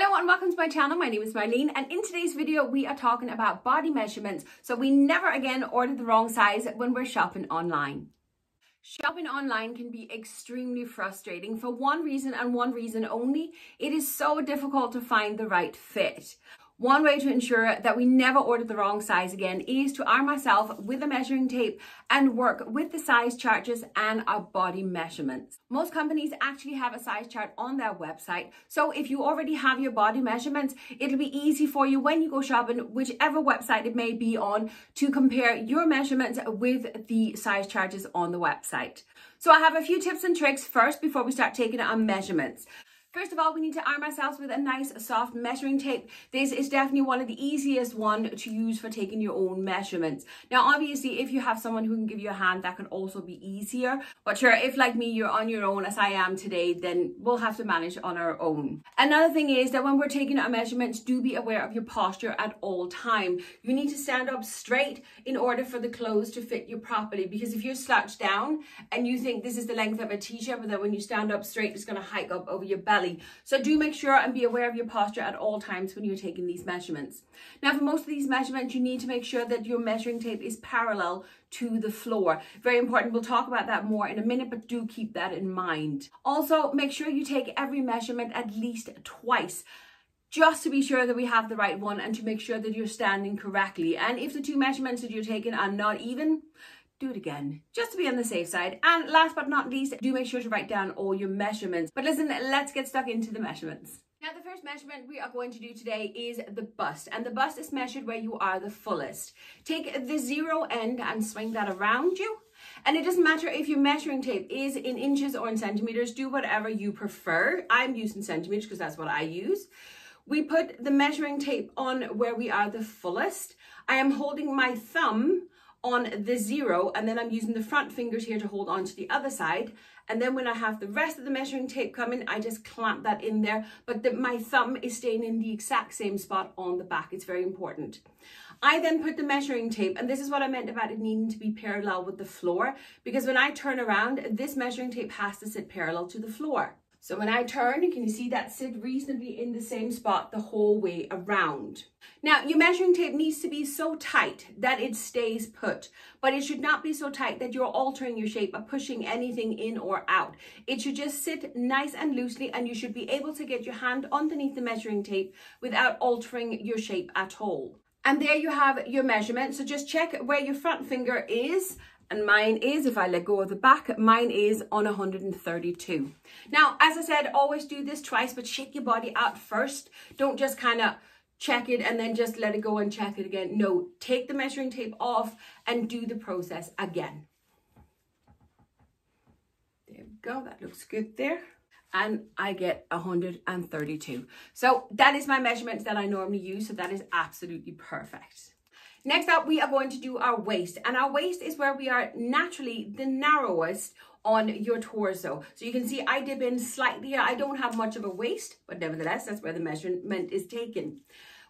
Hello and welcome to my channel. My name is Marleen and in today's video we are talking about body measurements so we never again order the wrong size when we're shopping online. Shopping online can be extremely frustrating for one reason and one reason only. It is so difficult to find the right fit. One way to ensure that we never order the wrong size again is to arm myself with a measuring tape and work with the size charts and our body measurements. Most companies actually have a size chart on their website. So if you already have your body measurements, it'll be easy for you when you go shopping, whichever website it may be on, to compare your measurements with the size charts on the website. So I have a few tips and tricks first before we start taking our measurements. First of all, we need to arm ourselves with a nice soft measuring tape. This is definitely one of the easiest one to use for taking your own measurements. Now, obviously, if you have someone who can give you a hand, that can also be easier. But sure, if like me, you're on your own as I am today, then we'll have to manage on our own. Another thing is that when we're taking our measurements, do be aware of your posture at all time. You need to stand up straight in order for the clothes to fit you properly. Because if you're slouched down and you think this is the length of a t-shirt, but then when you stand up straight, it's going to hike up over your back belly. So do make sure and be aware of your posture at all times when you're taking these measurements. Now for most of these measurements, you need to make sure that your measuring tape is parallel to the floor. Very important. We'll talk about that more in a minute, but do keep that in mind. Also, make sure you take every measurement at least twice just to be sure that we have the right one and to make sure that you're standing correctly. And if the two measurements that you're taking are not even, do it again just to be on the safe side. And last but not least, do make sure to write down all your measurements. But listen, let's get stuck into the measurements. Now the first measurement we are going to do today is the bust and the bust is measured where you are the fullest. Take the zero end and swing that around you and it doesn't matter if your measuring tape is in inches or in centimeters, do whatever you prefer. I'm using centimeters because that's what I use. We put the measuring tape on where we are the fullest. I am holding my thumb on the zero and then I'm using the front fingers here to hold on to the other side. And then when I have the rest of the measuring tape coming I just clamp that in there. But the, my thumb is staying in the exact same spot on the back. It's very important. I then put the measuring tape and this is what I meant about it needing to be parallel with the floor because when I turn around this measuring tape has to sit parallel to the floor so when I turn, you can you see that sit reasonably in the same spot the whole way around? Now, your measuring tape needs to be so tight that it stays put, but it should not be so tight that you're altering your shape by pushing anything in or out. It should just sit nice and loosely and you should be able to get your hand underneath the measuring tape without altering your shape at all. And there you have your measurement. So just check where your front finger is and mine is, if I let go of the back, mine is on 132. Now, as I said, always do this twice, but shake your body out first. Don't just kind of check it and then just let it go and check it again. No, take the measuring tape off and do the process again. There we go, that looks good there. And I get 132. So that is my measurements that I normally use, so that is absolutely perfect. Next up, we are going to do our waist. And our waist is where we are naturally the narrowest on your torso. So you can see I dip in slightly. I don't have much of a waist, but nevertheless, that's where the measurement is taken.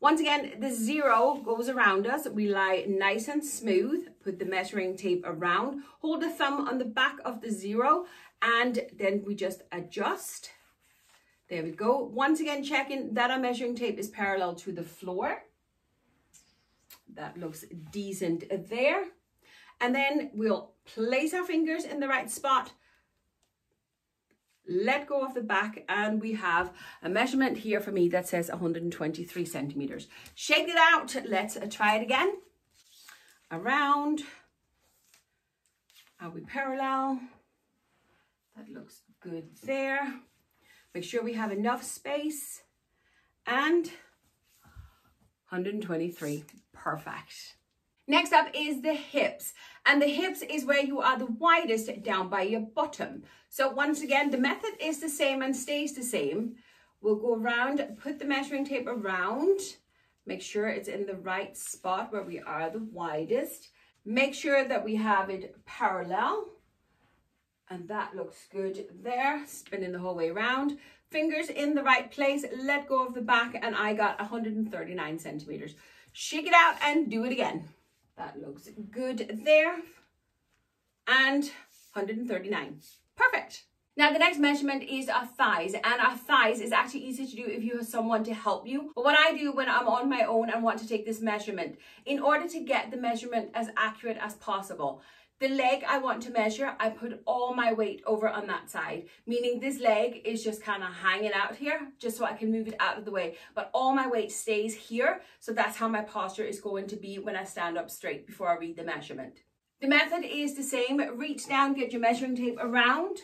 Once again, the zero goes around us. We lie nice and smooth. Put the measuring tape around. Hold the thumb on the back of the zero. And then we just adjust. There we go. Once again, checking that our measuring tape is parallel to the floor. That looks decent there. And then we'll place our fingers in the right spot, let go of the back, and we have a measurement here for me that says 123 centimeters. Shake it out. Let's uh, try it again. Around. Are we parallel? That looks good there. Make sure we have enough space and 123 perfect. Next up is the hips. And the hips is where you are the widest down by your bottom. So once again, the method is the same and stays the same. We'll go around, put the measuring tape around, make sure it's in the right spot where we are the widest. Make sure that we have it parallel. And that looks good there, spinning the whole way around. Fingers in the right place, let go of the back, and I got 139 centimeters. Shake it out and do it again. That looks good there. And 139. Perfect. Now the next measurement is our thighs and our thighs is actually easy to do if you have someone to help you. But what I do when I'm on my own and want to take this measurement, in order to get the measurement as accurate as possible, the leg I want to measure, I put all my weight over on that side, meaning this leg is just kind of hanging out here, just so I can move it out of the way. But all my weight stays here, so that's how my posture is going to be when I stand up straight before I read the measurement. The method is the same. Reach down, get your measuring tape around,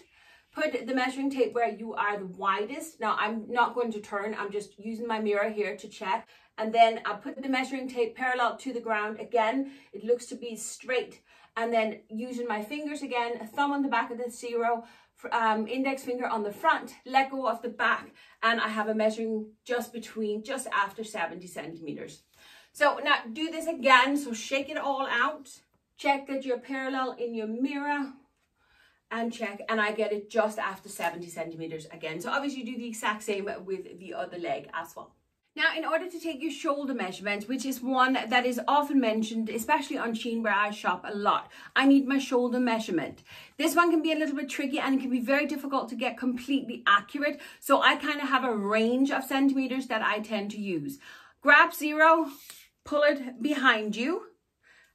Put the measuring tape where you are the widest. Now, I'm not going to turn. I'm just using my mirror here to check. And then I'll put the measuring tape parallel to the ground. Again, it looks to be straight. And then using my fingers again, thumb on the back of the zero, um, index finger on the front, let go of the back, and I have a measuring just between, just after 70 centimeters. So now do this again, so shake it all out. Check that you're parallel in your mirror and check and I get it just after 70 centimeters again. So obviously do the exact same with the other leg as well. Now, in order to take your shoulder measurement, which is one that is often mentioned, especially on Shein where I shop a lot, I need my shoulder measurement. This one can be a little bit tricky and it can be very difficult to get completely accurate. So I kind of have a range of centimeters that I tend to use. Grab zero, pull it behind you,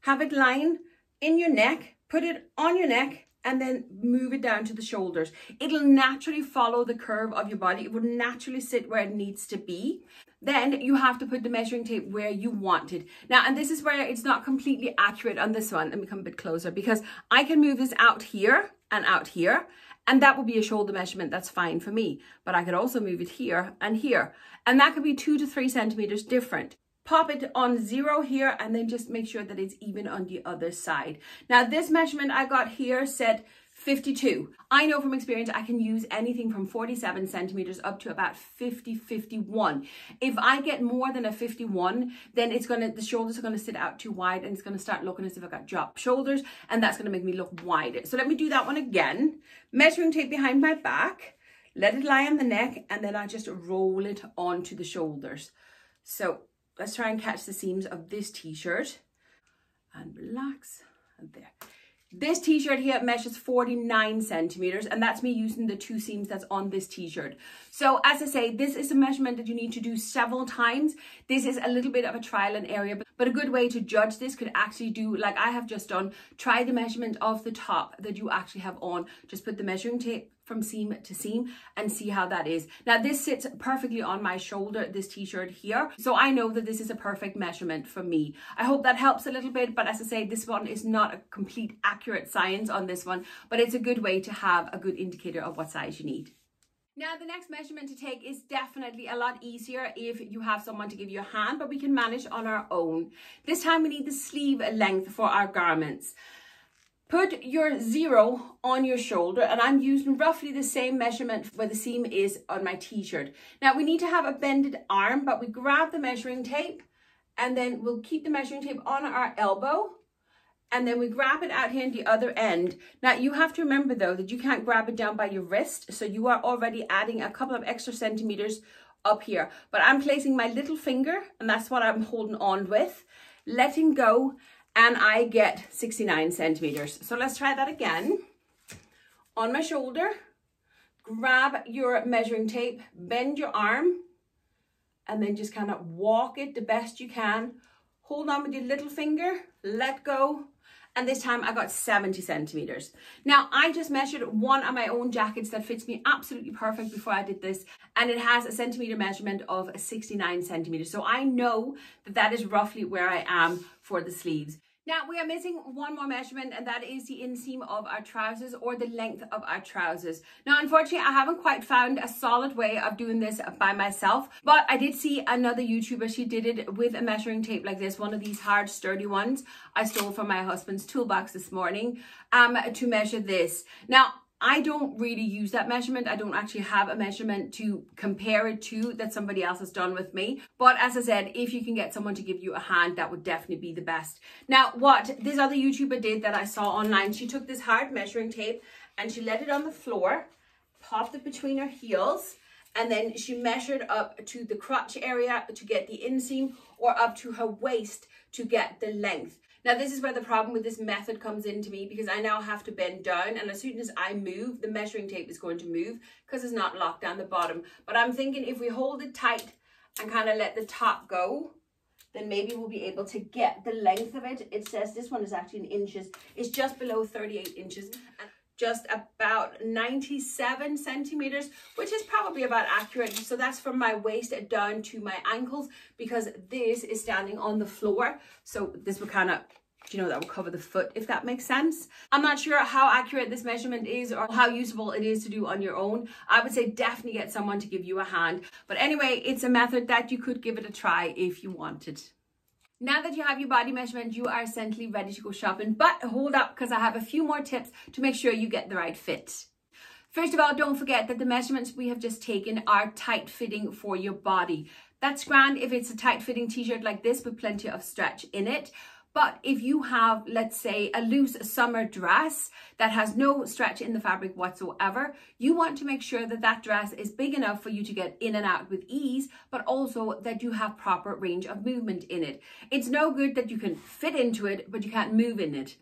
have it lying in your neck, put it on your neck, and then move it down to the shoulders. It'll naturally follow the curve of your body. It will naturally sit where it needs to be. Then you have to put the measuring tape where you want it. Now, and this is where it's not completely accurate on this one. Let me come a bit closer because I can move this out here and out here. And that would be a shoulder measurement. That's fine for me. But I could also move it here and here. And that could be two to three centimeters different pop it on zero here and then just make sure that it's even on the other side. Now this measurement I got here said 52. I know from experience I can use anything from 47 centimeters up to about 50, 51. If I get more than a 51, then it's gonna, the shoulders are gonna sit out too wide and it's gonna start looking as if I got dropped shoulders and that's gonna make me look wider. So let me do that one again. Measuring tape behind my back, let it lie on the neck and then I just roll it onto the shoulders. So let's try and catch the seams of this t-shirt and relax and there this t-shirt here measures 49 centimeters and that's me using the two seams that's on this t-shirt. So as i say this is a measurement that you need to do several times. This is a little bit of a trial and error but, but a good way to judge this could actually do like i have just done try the measurement of the top that you actually have on. Just put the measuring tape from seam to seam and see how that is. Now this sits perfectly on my shoulder, this t-shirt here. So I know that this is a perfect measurement for me. I hope that helps a little bit, but as I say, this one is not a complete accurate science on this one, but it's a good way to have a good indicator of what size you need. Now, the next measurement to take is definitely a lot easier if you have someone to give you a hand, but we can manage on our own. This time we need the sleeve length for our garments. Put your zero on your shoulder and I'm using roughly the same measurement where the seam is on my t-shirt. Now we need to have a bended arm, but we grab the measuring tape and then we'll keep the measuring tape on our elbow and then we grab it out here in the other end. Now you have to remember though that you can't grab it down by your wrist. So you are already adding a couple of extra centimeters up here. But I'm placing my little finger and that's what I'm holding on with, letting go and I get 69 centimeters. So let's try that again. On my shoulder, grab your measuring tape, bend your arm, and then just kind of walk it the best you can. Hold on with your little finger, let go, and this time I got 70 centimeters. Now I just measured one of my own jackets that fits me absolutely perfect before I did this and it has a centimeter measurement of 69 centimeters. So I know that that is roughly where I am for the sleeves. Now we are missing one more measurement and that is the inseam of our trousers or the length of our trousers. Now unfortunately I haven't quite found a solid way of doing this by myself but I did see another YouTuber, she did it with a measuring tape like this, one of these hard sturdy ones I stole from my husband's toolbox this morning um, to measure this. Now I don't really use that measurement. I don't actually have a measurement to compare it to that somebody else has done with me. But as I said, if you can get someone to give you a hand, that would definitely be the best. Now, what this other YouTuber did that I saw online, she took this hard measuring tape and she let it on the floor, popped it between her heels, and then she measured up to the crotch area to get the inseam or up to her waist to get the length. Now this is where the problem with this method comes into me because I now have to bend down and as soon as I move, the measuring tape is going to move because it's not locked down the bottom. But I'm thinking if we hold it tight and kind of let the top go, then maybe we'll be able to get the length of it. It says this one is actually in inches. It's just below 38 inches. And just about 97 centimeters, which is probably about accurate. So that's from my waist down to my ankles because this is standing on the floor. So this will kind of you know, that will cover the foot, if that makes sense. I'm not sure how accurate this measurement is or how useful it is to do on your own. I would say definitely get someone to give you a hand. But anyway, it's a method that you could give it a try if you wanted. Now that you have your body measurement, you are essentially ready to go shopping. But hold up because I have a few more tips to make sure you get the right fit. First of all, don't forget that the measurements we have just taken are tight fitting for your body. That's grand if it's a tight fitting t-shirt like this with plenty of stretch in it. But if you have, let's say, a loose summer dress that has no stretch in the fabric whatsoever, you want to make sure that that dress is big enough for you to get in and out with ease, but also that you have proper range of movement in it. It's no good that you can fit into it, but you can't move in it.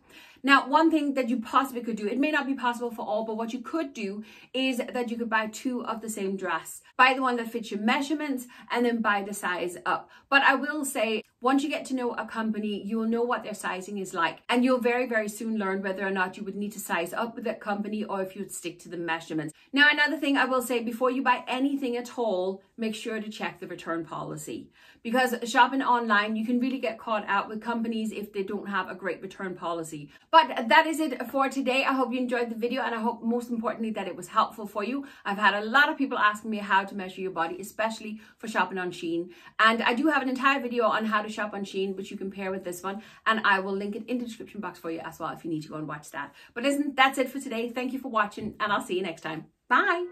Now, one thing that you possibly could do, it may not be possible for all, but what you could do is that you could buy two of the same dress. Buy the one that fits your measurements and then buy the size up. But I will say, once you get to know a company, you will know what their sizing is like. And you'll very, very soon learn whether or not you would need to size up with that company or if you'd stick to the measurements. Now, another thing I will say, before you buy anything at all, make sure to check the return policy. Because shopping online, you can really get caught out with companies if they don't have a great return policy. But that is it for today. I hope you enjoyed the video and I hope most importantly that it was helpful for you. I've had a lot of people asking me how to measure your body, especially for shopping on Shein. And I do have an entire video on how to shop on Shein, which you can pair with this one. And I will link it in the description box for you as well if you need to go and watch that. But listen, that's it for today. Thank you for watching and I'll see you next time. Bye.